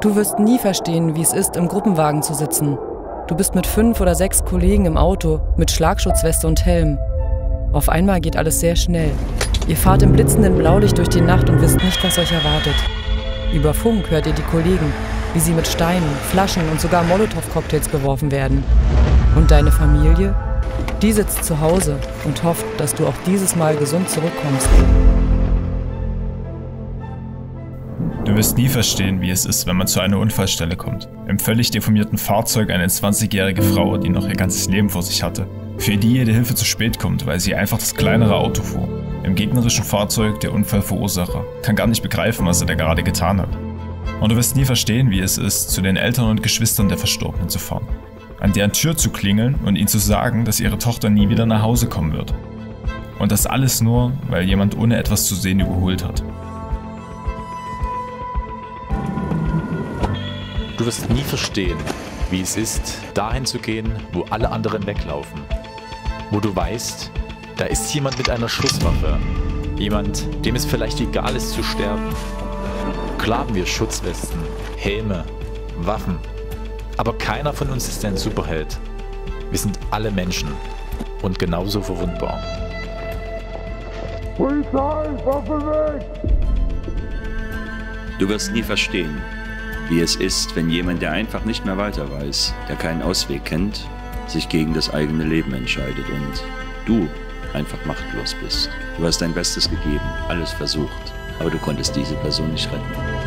Du wirst nie verstehen, wie es ist, im Gruppenwagen zu sitzen. Du bist mit fünf oder sechs Kollegen im Auto, mit Schlagschutzweste und Helm. Auf einmal geht alles sehr schnell. Ihr fahrt im blitzenden Blaulicht durch die Nacht und wisst nicht, was euch erwartet. Über Funk hört ihr die Kollegen, wie sie mit Steinen, Flaschen und sogar Molotow-Cocktails beworfen werden. Und deine Familie? Die sitzt zu Hause und hofft, dass du auch dieses Mal gesund zurückkommst. Du wirst nie verstehen, wie es ist, wenn man zu einer Unfallstelle kommt. Im völlig deformierten Fahrzeug eine 20-jährige Frau, die noch ihr ganzes Leben vor sich hatte. Für die jede Hilfe zu spät kommt, weil sie einfach das kleinere Auto fuhr. Im gegnerischen Fahrzeug der Unfallverursacher kann gar nicht begreifen, was er da gerade getan hat. Und du wirst nie verstehen, wie es ist, zu den Eltern und Geschwistern der Verstorbenen zu fahren. An deren Tür zu klingeln und ihnen zu sagen, dass ihre Tochter nie wieder nach Hause kommen wird. Und das alles nur, weil jemand ohne etwas zu sehen überholt hat. Du wirst nie verstehen, wie es ist, dahin zu gehen, wo alle anderen weglaufen. Wo du weißt, da ist jemand mit einer Schusswaffe. Jemand, dem es vielleicht egal ist zu sterben. Klar haben wir Schutzwesten, Helme, Waffen. Aber keiner von uns ist ein Superheld. Wir sind alle Menschen und genauso verwundbar. Polizei, Waffe weg! Du wirst nie verstehen, wie es ist, wenn jemand, der einfach nicht mehr weiter weiß, der keinen Ausweg kennt, sich gegen das eigene Leben entscheidet und du einfach machtlos bist. Du hast dein Bestes gegeben, alles versucht, aber du konntest diese Person nicht retten.